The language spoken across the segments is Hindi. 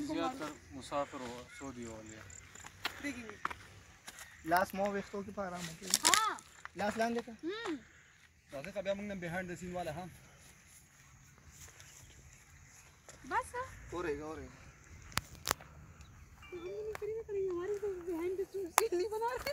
ज्यादातर मुसाफिर हो सऊदी वाले देखेंगे Last more वेस्तो की पारा मतलब हाँ Last lang dito hmm Kasi kabi among nang behind the scene wala ha. बस Ore ore हम नहीं करेंगे करेंगे हमारी तो behind the scenes नहीं बना रहे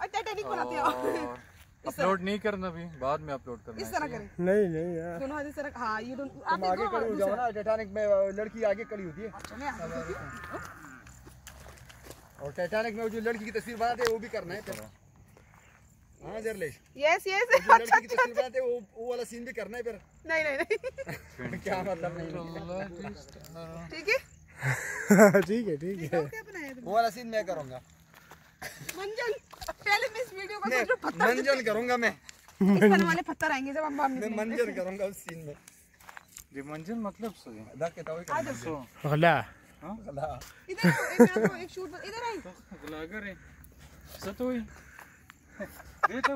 अच्छा टेनिक बनाते हो अपलोड नहीं करना भी बाद में अपलोड करना इस तरह करें। नहीं नहीं यार। दोनों हाथ इस तरह हाँ ये दोनों तुम आगे खड़ी हो जाओ ना टाइटैनिक में लड़की आगे खड़ी होती है। और टाइटैनिक में जो लड़की की तस्वीर बनाते हैं वो भी करना है फिर। हाँ जरलेश यस यस लड़की की तस्वीर बनाते हैं वो वो वाला सीन भी करना है फिर। नहीं नहीं नहीं। क्या मतलब नहीं। ठीक है? ठीक है ठीक है। वो वाला सीन मैं करूँगा तुम मंजन पहले मैं इस वीडियो का जो पत्थर मंजन करूँगा मैं इस वाले पत्थर आएँगे जब हम मैं मंजन करूँगा उस सीन में जी मंजन मतलब सो अदा कहता हूँ आ जाओ गला गला इधर इधर एक शूट इधर आई गला करे सतोई दे तो